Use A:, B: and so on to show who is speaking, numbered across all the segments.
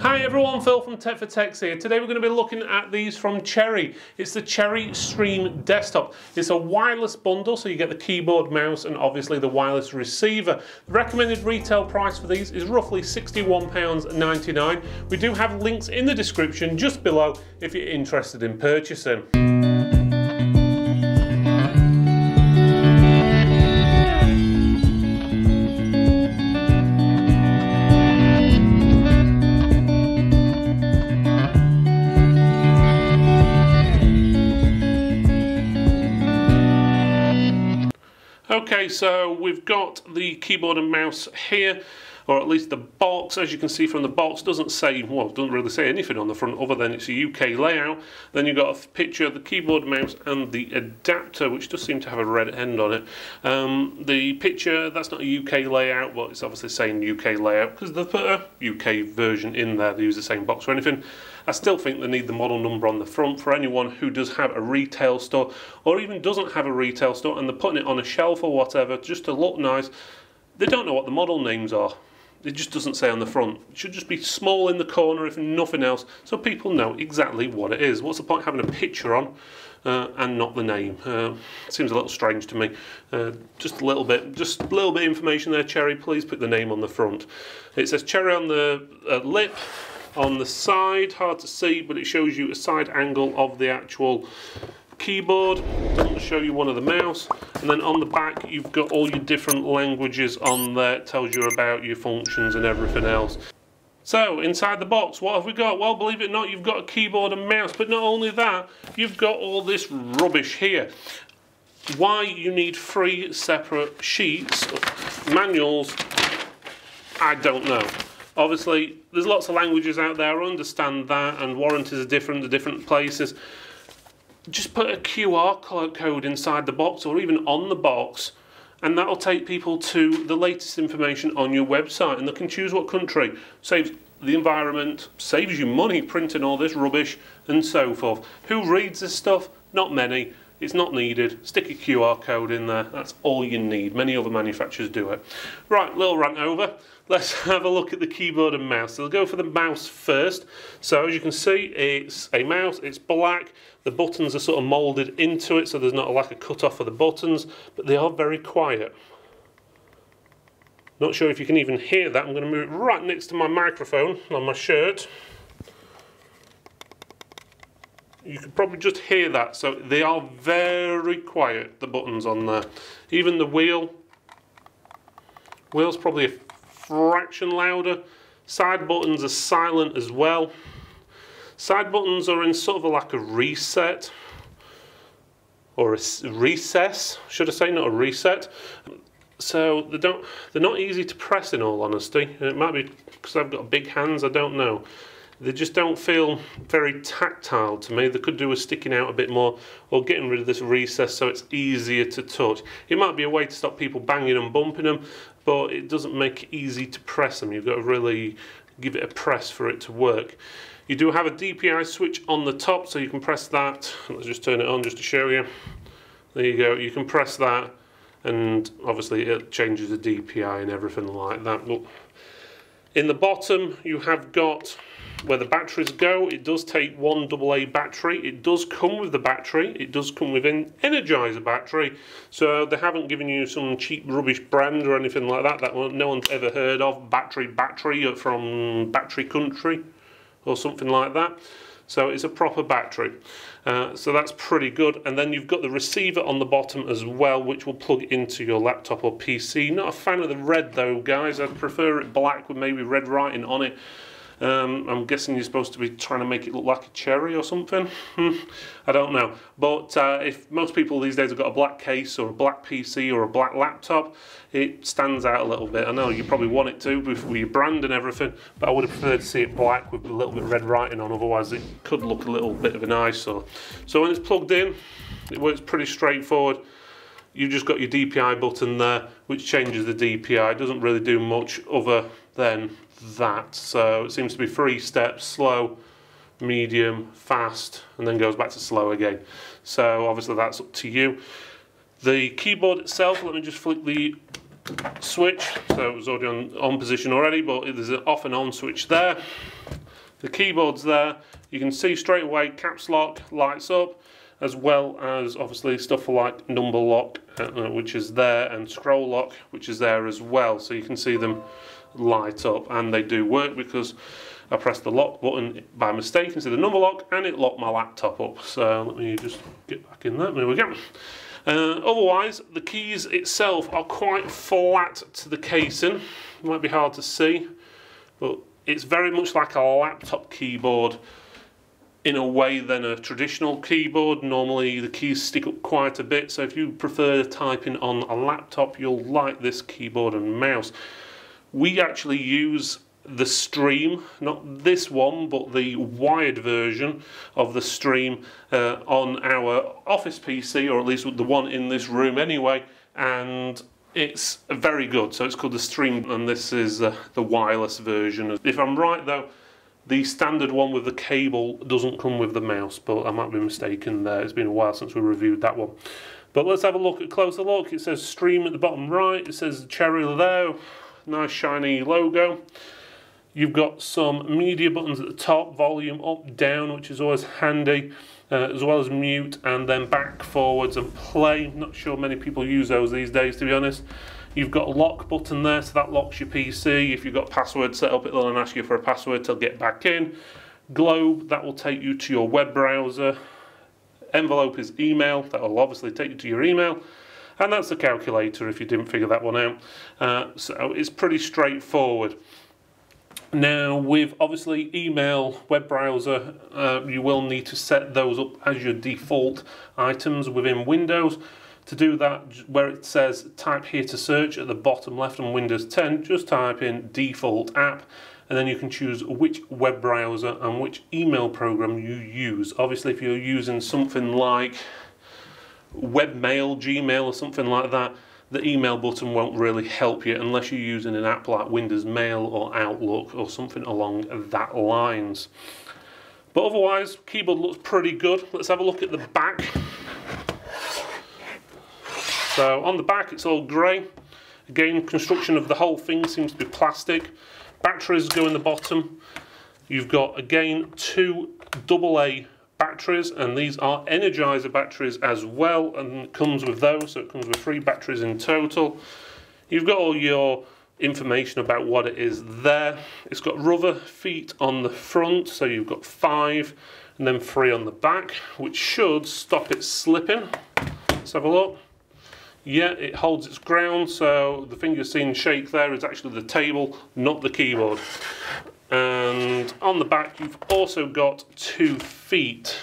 A: Hi everyone, Phil from Tech for Techs here. Today we're going to be looking at these from Cherry. It's the Cherry Stream Desktop. It's a wireless bundle, so you get the keyboard, mouse, and obviously the wireless receiver. The recommended retail price for these is roughly £61.99. We do have links in the description just below if you're interested in purchasing. Okay, so we've got the keyboard and mouse here, or at least the box. As you can see from the box, doesn't say, well, doesn't really say anything on the front other than it's a UK layout. Then you've got a picture of the keyboard, mouse, and the adapter, which does seem to have a red end on it. Um, the picture, that's not a UK layout, but it's obviously saying UK layout because they've put a UK version in there. They use the same box or anything. I still think they need the model number on the front for anyone who does have a retail store or even doesn't have a retail store and they're putting it on a shelf or whatever just to look nice. They don't know what the model names are. It just doesn't say on the front. It should just be small in the corner if nothing else so people know exactly what it is. What's the point having a picture on uh, and not the name? Uh, seems a little strange to me. Uh, just a little bit, just a little bit of information there, Cherry. Please put the name on the front. It says Cherry on the uh, lip on the side, hard to see, but it shows you a side angle of the actual keyboard doesn't show you one of the mouse and then on the back you've got all your different languages on there it tells you about your functions and everything else. So inside the box what have we got? Well believe it or not you've got a keyboard and mouse but not only that you've got all this rubbish here. Why you need three separate sheets manuals I don't know. Obviously, there's lots of languages out there, I understand that, and warranties are different to different places. Just put a QR code inside the box or even on the box, and that'll take people to the latest information on your website, and they can choose what country. Saves the environment, saves you money printing all this rubbish, and so forth. Who reads this stuff? Not many. It's not needed. Stick a QR code in there. That's all you need. Many other manufacturers do it. Right, little rant over. Let's have a look at the keyboard and mouse. So we'll go for the mouse first. So as you can see, it's a mouse. It's black. The buttons are sort of moulded into it, so there's not a lack of cut off of the buttons, but they are very quiet. Not sure if you can even hear that. I'm going to move it right next to my microphone on my shirt you can probably just hear that. So they are very quiet, the buttons on there. Even the wheel, wheel's probably a fraction louder. Side buttons are silent as well. Side buttons are in sort of a, like a reset or a recess, should I say, not a reset. So they don't, they're not easy to press in all honesty. It might be because I've got big hands, I don't know. They just don't feel very tactile to me. They could do with sticking out a bit more or getting rid of this recess so it's easier to touch. It might be a way to stop people banging and bumping them, but it doesn't make it easy to press them. You've got to really give it a press for it to work. You do have a DPI switch on the top, so you can press that. Let's just turn it on just to show you. There you go. You can press that, and obviously it changes the DPI and everything like that. In the bottom, you have got where the batteries go, it does take one AA battery. It does come with the battery. It does come with an Energizer battery. So they haven't given you some cheap rubbish brand or anything like that that no one's ever heard of. Battery battery from Battery Country or something like that. So it's a proper battery. Uh, so that's pretty good. And then you've got the receiver on the bottom as well, which will plug into your laptop or PC. Not a fan of the red though, guys. I'd prefer it black with maybe red writing on it. Um, I'm guessing you're supposed to be trying to make it look like a cherry or something. Hmm, I don't know. But uh, if most people these days have got a black case or a black PC or a black laptop, it stands out a little bit. I know you probably want it to with your brand and everything, but I would have preferred to see it black with a little bit of red writing on, otherwise it could look a little bit of an eyesore. So when it's plugged in, it works pretty straightforward You've just got your DPI button there which changes the DPI it doesn't really do much other than that. So it seems to be three steps, slow, medium, fast, and then goes back to slow again. So obviously that's up to you. The keyboard itself, let me just flick the switch. So it was already on, on position already, but there's an off and on switch there. The keyboard's there. You can see straight away caps lock lights up as well as obviously stuff like number lock uh, which is there and scroll lock which is there as well so you can see them light up and they do work because I pressed the lock button by mistake instead of the number lock and it locked my laptop up so let me just get back in there there we go uh, otherwise the keys itself are quite flat to the casing might be hard to see but it's very much like a laptop keyboard in a way than a traditional keyboard. Normally the keys stick up quite a bit, so if you prefer typing on a laptop, you'll like this keyboard and mouse. We actually use the Stream, not this one, but the wired version of the Stream uh, on our office PC, or at least the one in this room anyway, and it's very good. So it's called the Stream, and this is uh, the wireless version. If I'm right though, the standard one with the cable doesn't come with the mouse, but I might be mistaken there. It's been a while since we reviewed that one. But let's have a look, a closer look. It says Stream at the bottom right. It says Cherry there. Nice shiny logo. You've got some media buttons at the top, volume up, down, which is always handy, uh, as well as mute, and then back, forwards, and play. Not sure many people use those these days, to be honest. You've got a lock button there, so that locks your PC. If you've got password set up, it'll then ask you for a password to get back in. Globe, that will take you to your web browser. Envelope is email, that will obviously take you to your email. And that's the calculator if you didn't figure that one out. Uh, so it's pretty straightforward. Now, with obviously email, web browser, uh, you will need to set those up as your default items within Windows. To do that, where it says type here to search at the bottom left on Windows 10, just type in default app and then you can choose which web browser and which email program you use. Obviously, if you're using something like webmail, Gmail, or something like that, the email button won't really help you unless you're using an app like Windows Mail or Outlook or something along that lines. But otherwise, keyboard looks pretty good. Let's have a look at the back. So on the back it's all grey. Again, construction of the whole thing seems to be plastic. Batteries go in the bottom. You've got, again, two AA batteries, and these are Energizer batteries as well, and it comes with those, so it comes with three batteries in total. You've got all your information about what it is there. It's got rubber feet on the front, so you've got five, and then three on the back, which should stop it slipping. Let's have a look. Yeah, it holds its ground, so the thing you're shake there is actually the table, not the keyboard. And on the back, you've also got two feet.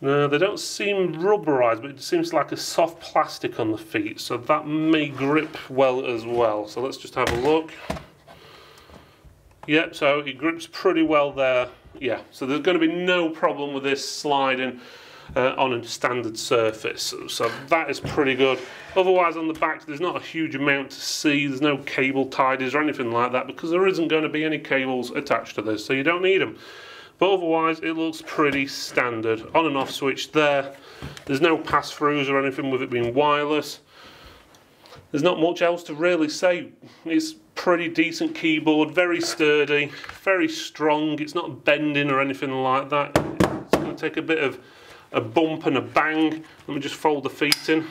A: Now, they don't seem rubberized, but it seems like a soft plastic on the feet, so that may grip well as well. So let's just have a look. Yep, so it grips pretty well there. Yeah, so there's going to be no problem with this sliding uh, on a standard surface. So that is pretty good. Otherwise on the back there's not a huge amount to see. There's no cable tidies or anything like that because there isn't going to be any cables attached to this so you don't need them. But otherwise it looks pretty standard. On and off switch there. There's no pass-throughs or anything with it being wireless. There's not much else to really say. It's pretty decent keyboard, very sturdy, very strong. It's not bending or anything like that. It's going to take a bit of a bump and a bang. Let me just fold the feet in.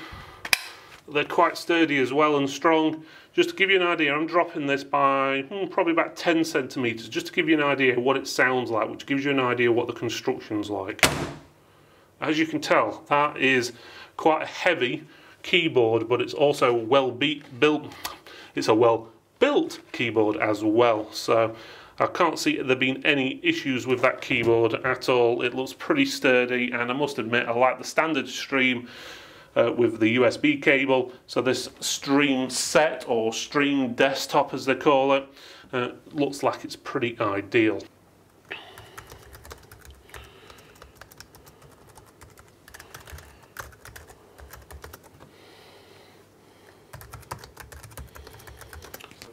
A: They're quite sturdy as well and strong. Just to give you an idea, I'm dropping this by hmm, probably about 10 centimetres, just to give you an idea what it sounds like, which gives you an idea what the construction's like. As you can tell, that is quite a heavy keyboard, but it's also well built. It's a well built keyboard as well. So I can't see there being any issues with that keyboard at all. It looks pretty sturdy and I must admit I like the standard stream uh, with the USB cable. So this stream set or stream desktop as they call it uh, looks like it's pretty ideal.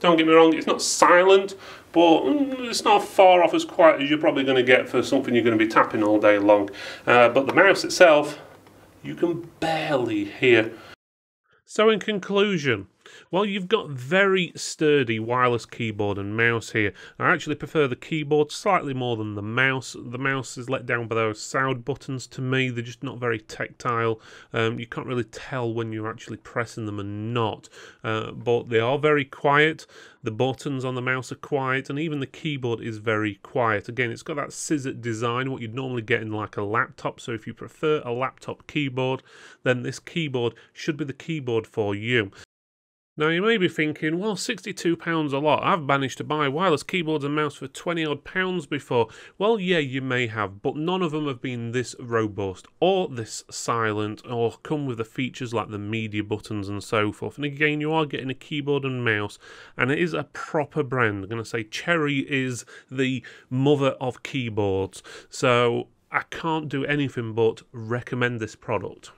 A: Don't get me wrong, it's not silent, but mm, it's not far off as quiet as you're probably going to get for something you're going to be tapping all day long. Uh, but the mouse itself, you can barely hear. So in conclusion, Well, you've got very sturdy wireless keyboard and mouse here. I actually prefer the keyboard slightly more than the mouse. The mouse is let down by those sound buttons to me. They're just not very tactile. Um, you can't really tell when you're actually pressing them and not. Uh, but they are very quiet. The buttons on the mouse are quiet, and even the keyboard is very quiet. Again, it's got that scissor design, what you'd normally get in like a laptop. So if you prefer a laptop keyboard, then this keyboard should be the keyboard for you. Now you may be thinking, well, £62 a lot. I've managed to buy wireless keyboards and mouse for 20 odd pounds before. Well, yeah, you may have, but none of them have been this robust or this silent or come with the features like the media buttons and so forth. And again, you are getting a keyboard and mouse, and it is a proper brand. I'm going to say Cherry is the mother of keyboards. So I can't do anything but recommend this product.